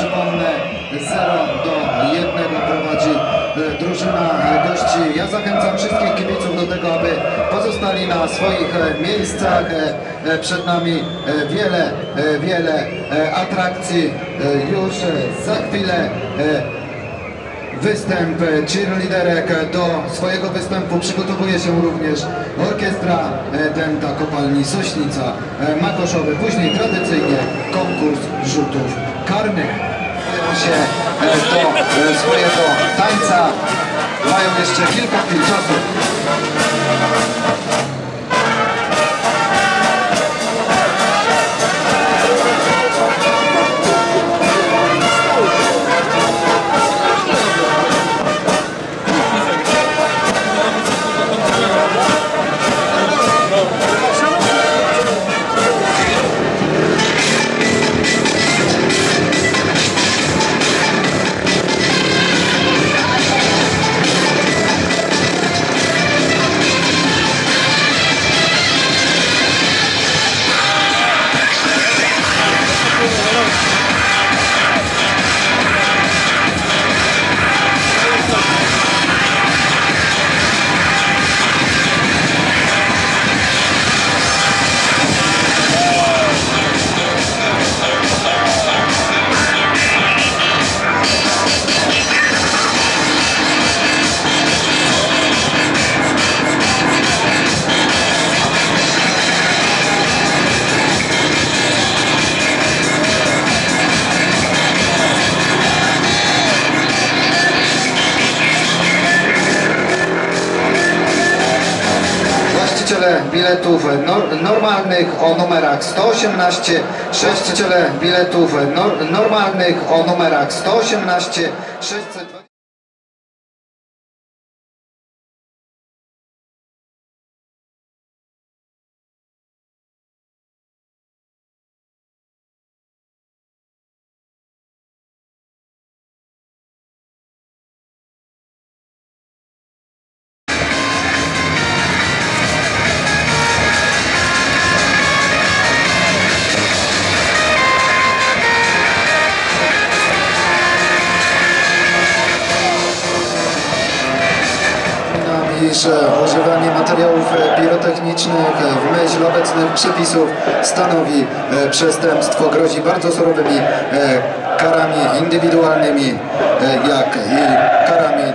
Przypomnę 0 do 1 prowadzi e, drużyna e, gości. Ja zachęcam wszystkich kibiców do tego, aby pozostali na swoich e, miejscach. Przed nami wiele, wiele atrakcji już za chwilę występ cheerleaderek. Do swojego występu przygotowuje się również orkiestra e, Dęta Kopalni Sośnica e, Makoszowy. Później tradycyjnie konkurs rzutów karnych. Przygotowują się e, do e, swojego tańca. Mają jeszcze kilka chwil czasu. Właściciele biletów nor- normalnych o numerach 118, właściciele biletów nor- normalnych o numerach 118, 620. iż używanie materiałów e, pirotechnicznych e, w myśl obecnych przepisów stanowi e, przestępstwo, grozi bardzo surowymi karami indywidualnymi, jak i karami